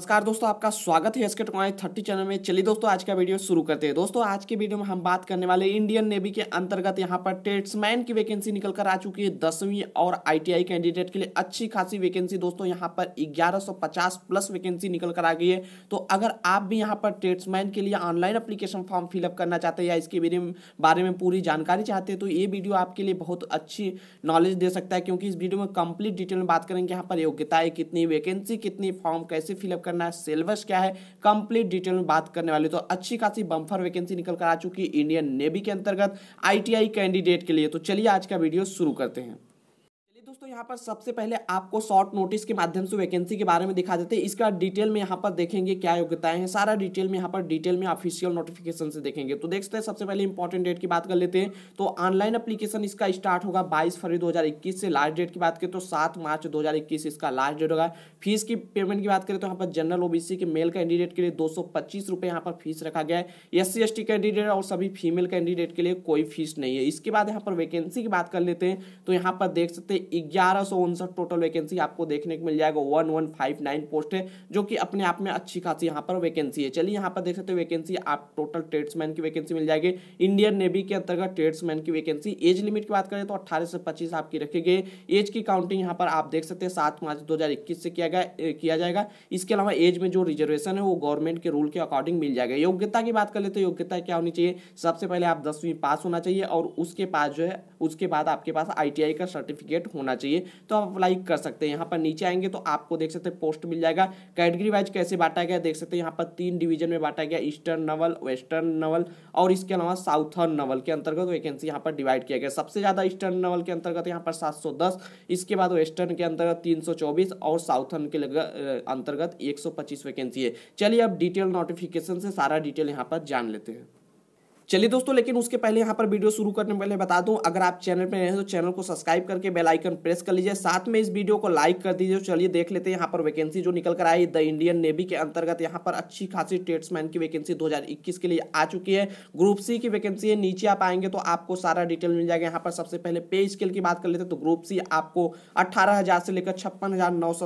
नमस्कार दोस्तों, आपका स्वागत है एसके टेक्नोलॉजी थर्टी चैनल में। चलिए दोस्तों, आज का वीडियो शुरू करते हैं। दोस्तों, आज के वीडियो में हम बात करने वाले इंडियन नेवी के अंतर्गत यहाँ पर टेट्समैन की वैकेंसी निकल कर आ चुकी है दसवीं और आईटीआई कैंडिडेट के लिए अच्छी खासी वैकेंसी। दोस्तों, यहाँ पर 1150 प्लस वैकेंसी निकल कर आ गई है। तो अगर आप भी यहाँ पर टेट्समैन के लिए ऑनलाइन अप्लीकेशन फॉर्म फिलअप करना चाहते हैं या इसके बारे में पूरी जानकारी चाहते हैं तो ये वीडियो आपके लिए बहुत अच्छी नॉलेज दे सकता है, क्योंकि इस वीडियो में कंप्लीट डिटेल में बात करेंगे। यहाँ पर योग्यताएँ कितनी, वैकेंसी कितनी, फॉर्म कैसे फिलअप करना है सिलेबस क्या है कंप्लीट डिटेल में बात करने वाले तो अच्छी खासी बम्फर वैकेंसी निकल कर आ चुकी इंडियन नेवी के अंतर्गत आईटीआई कैंडिडेट के लिए। तो चलिए आज का वीडियो शुरू करते हैं। यहाँ पर सबसे पहले आपको शॉर्ट नोटिस के माध्यम से वैकेंसी के बारे में दिखा देते हैं। इसका डिटेल में यहाँ पर देखेंगे क्या योग्यताएँ हैं। सारा डिटेल में यहाँ पर डिटेल में ऑफिशियल नोटिफिकेशन से देखेंगे। तो देखते हैं, सबसे पहले इंपॉर्टेंट डेट की बात कर लेते हैं। तो ऑनलाइन अपलीकेशन इसका स्टार्ट होगा बाईस फरवरी दो से। लास्ट डेट की बात करें तो सात मार्च दो इसका लास्ट डेट होगा। फ़ीस की पेमेंट की बात करें तो यहाँ पर जनरल ओबीसी के मेल कैंडिडेट के लिए दो सौ पर फ़ीस रखा गया है। एस सी कैंडिडेट और सभी फीमेल कैंडिडेट के लिए कोई फ़ीस नहीं है। इसके बाद यहाँ पर वैकेंसी की बात कर लेते हैं। तो यहाँ पर देख सकते हैं ग्यारह टोटल वैकेंसी आपको देखने को मिल जाएगा। One one five nine post है, जो कि अपने आप में अच्छी खासी यहाँ पर वैकेंसी है। चलिए यहाँ पर देख सकते हैं वैकेंसी आप टोटल ट्रेड्समैन की वैकेंसी मिल जाएगी। इंडियन नेवी के अंतर्गत ट्रेड्समैन की वैकेंसी एज लिमिट की बात करें तो अट्ठारह से पच्चीस आपकी रखी गई। एज की काउंटिंग यहाँ पर आप देख सकते हैं, सात मार्च दो हज़ार इक्कीस से किया गया किया जाएगा। इसके अलावा एज में जो रिजर्वेशन है, वो गवर्नमेंट के रूल के अकॉर्डिंग मिल जाएगा। योग्यता की बात कर लेते हैं, योग्यता क्या होनी चाहिए? सबसे पहले आप दसवीं पास होना चाहिए और उसके पास जो है, उसके बाद आपके पास आईटीआई का सर्टिफिकेट होना चाहिए। तो आप अप्लाई कर सकते हैं। यहाँ पर नीचे आएँगे तो आपको देख सकते हैं पोस्ट मिल जाएगा। कैटेगरी वाइज कैसे बांटा गया, देख सकते हैं यहाँ पर तीन डिवीज़न में बांटा गया ईस्टर्न नवल वेस्टर्न नवल और इसके अलावा साउथर्न नवल के अंतर्गत वैकेंसी यहाँ पर डिवाइड किया गया। सबसे ज़्यादा ईस्टर्न नवल के अंतर्गत यहाँ पर सात इसके बाद वेस्टर्न के अंतर्गत तीन और साउथर्न के अंतर्गत एक वैकेंसी है। चलिए अब डिटेल नोटिफिकेशन से सारा डिटेल यहाँ पर जान लेते हैं। चलिए दोस्तों, लेकिन उसके पहले यहाँ पर वीडियो शुरू करने पहले बता दूँ, अगर आप चैनल पर रहे तो चैनल को सब्सक्राइब करके बेल आइकन प्रेस कर लीजिए। साथ में इस वीडियो को लाइक कर दीजिए। चलिए देख लेते हैं यहाँ पर वैकेंसी जो निकल कर आई। द इंडियन नेवी के अंतर्गत यहाँ पर अच्छी खासी ट्रेड्समैन की वैकेंसी दो हज़ार इक्कीस के लिए आ चुकी है। ग्रुप सी की वैकेंसी है, नीचे आप आएँगे तो आपको सारा डिटेल मिल जाएगा। यहाँ पर सबसे पहले पे स्केल की बात कर लेते हैं तो ग्रुप सी आपको अट्ठारह से लेकर छप्पन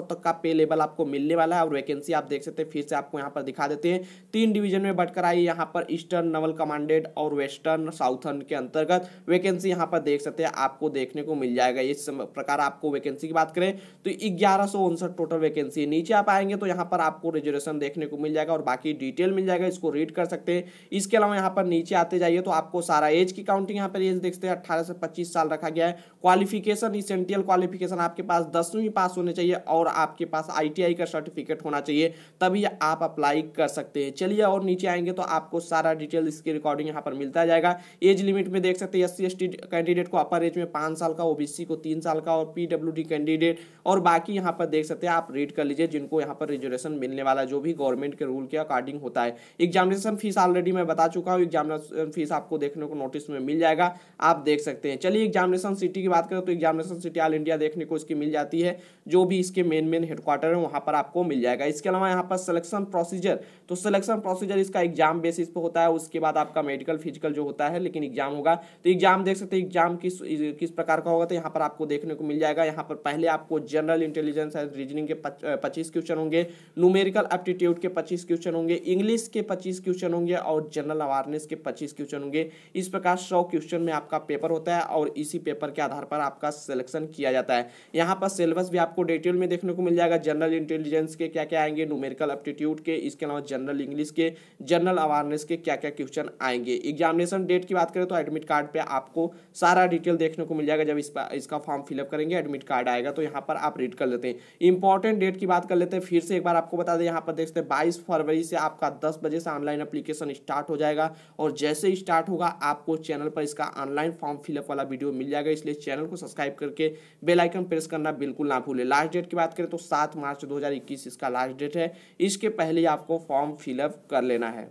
तक का पे लेवल आपको मिलने वाला है। और वैकेंसी आप देख सकते हैं, फिर से आपको यहाँ पर दिखा देते हैं। तीन डिवीज़न में बढ़कर आई यहाँ पर ईस्टर्न नवल कमांडेड और वेस्टर्न, साउथर्न के अंतर्गत वैकेंसी यहाँ पर देख सकते हैं, आपको देखने को मिल जाएगा। इस प्रकार आपको वैकेंसी की बात करें तो ग्यारह टोटल वैकेंसी नीचे आप आएँगे तो यहाँ पर आपको रिजर्वेशन देखने को मिल जाएगा और बाकी डिटेल मिल जाएगा, इसको रीड कर सकते हैं। इसके अलावा यहाँ पर नीचे आते जाइए तो आपको सारा एज की काउंटिंग यहाँ पर एज देखते हैं, अट्ठारह से पच्चीस साल रखा गया है। क्वालिफिकेशन इसेंटियल क्वालिफिकेशन आपके पास दसवीं पास होने चाहिए और आपके पास आईटीआई का सर्टिफिकेट होना चाहिए, तभी आप अप्लाई कर सकते हैं। चलिए और नीचे आएँगे तो आपको सारा डिटेल इसकी रिकॉर्डिंग यहाँ पर मिलता जाएगा। एज लिमिट में देख सकते हैं एस सी कैंडिडेट को अपर एज में पाँच साल का ओबीसी को तीन साल का और पीडब्ल्यूडी कैंडिडेट और बाकी यहाँ पर देख सकते हैं, आप रीड कर लीजिए, जिनको यहाँ पर रिजर्वेशन मिलने वाला जो भी गवर्नमेंट के रूल के अकॉर्डिंग होता है। एग्जामिनेशन फ़ीस ऑलरेडी मैं बता चुका हूँ एग्जामिनेशन फ़ीस आपको देखने को नोटिस में मिल जाएगा, आप देख सकते हैं। चलिए एग्जामिनेशन सिटी की बात करें तो एग्जामिनेशन सिटी ऑल इंडिया देखने को इसकी मिल जाती है, जो भी इसके मेन मेन हेडक्वार्टर है, वहाँ पर आपको मिल जाएगा। इसके अलावा यहाँ पर सिलेक्शन प्रोसीजर तो सिलेक्शन प्रोसीजर इसका एग्ज़ाम बेसिस पे होता है, उसके बाद आपका मेडिकल फ़िज़िकल जो होता है, लेकिन एग्ज़ाम होगा। तो एग्ज़ाम देख सकते हैं, एग्ज़ाम किस किस प्रकार का होगा तो यहाँ पर आपको देखने को मिल जाएगा। यहाँ पर पहले आपको जनरल इंटेलिजेंस एंड रीजनिंग के पच्चीस क्वेश्चन होंगे, न्यूमेरिकल एप्टीट्यूड के पच्चीस क्वेश्चन होंगे, इंग्लिश के पच्चीस क्वेश्चन होंगे और जनरल अवेयरनेस के पच्चीस क्वेश्चन होंगे। इस प्रकार सौ क्वेश्चन में आपका पेपर होता है और इसी पेपर के आधार पर आपका सिलेक्शन किया जाता है। यहाँ पर सिलेबस भी आपको डिटेल में देखने को मिल जाएगा, जनरल इंटेलिजेंस के क्या क्या आएँगे, न्यूमेरिकल एप्टीट्यूड के, इसके अलावा जनरल इंग्लिश के, जनरल अवेयरनेस के क्या क्या क्वेश्चन आएँगे। एग्जामिनेशन डेट की बात करें तो एडमिट कार्ड पे आपको सारा डिटेल देखने को मिल जाएगा जब इस इसका फॉर्म फिलअप करेंगे, एडमिट कार्ड आएगा तो यहाँ पर आप रीड कर लेते हैं। इंपॉर्टेंट डेट की बात कर लेते हैं, फिर से एक बार आपको बता दें, यहाँ पर देखते हैं, बाईस फरवरी से आपका दस बजे से ऑनलाइन अप्लीकेशन स्टार्ट हो जाएगा, और जैसे स्टार्ट होगा, आपको चैनल पर इसका ऑनलाइन फॉर्म फिलअप वाला वीडियो मिल जाएगा, इसलिए चैनल को सब्सक्राइब करके बेलाइकन प्रेस करना बिल्कुल ना भूलें। लास्ट डेट की बात करें तो सात मार्च दो इसका लास्ट डेट है, इसके पहले आपको फॉर्म फिलअप कर लेना है।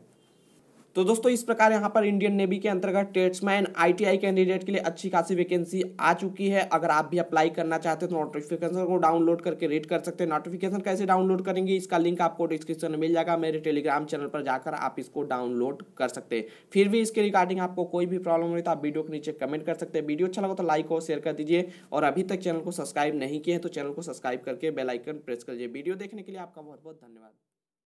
तो दोस्तों, इस प्रकार यहाँ पर इंडियन नेवी के अंतर्गत टेट्समैन आईटीआई कैंडिडेट के लिए अच्छी खासी वैकेंसी आ चुकी है। अगर आप भी अप्लाई करना चाहते हैं तो नोटिफिकेशन को डाउनलोड करके रीड कर सकते हैं। नोटिफिकेशन कैसे डाउनलोड करेंगे, इसका लिंक आपको डिस्क्रिप्शन में मिल जाएगा। मेरे टेलीग्राम चैनल पर जाकर आप इसको डाउनलोड कर सकते हैं। फिर भी इसके रिगार्डिंग आपको कोई भी प्रॉब्लम हुई तो आप वीडियो के नीचे कमेंट कर सकते हैं। वीडियो अच्छा लगा तो लाइक और शेयर कर दीजिए। और अभी तक चैनल को सब्सक्राइब नहीं किए हैं तो चैनल को सब्सक्राइब करके बेलाइकन प्रेस कर वीडियो देखने के लिए आपका बहुत बहुत धन्यवाद।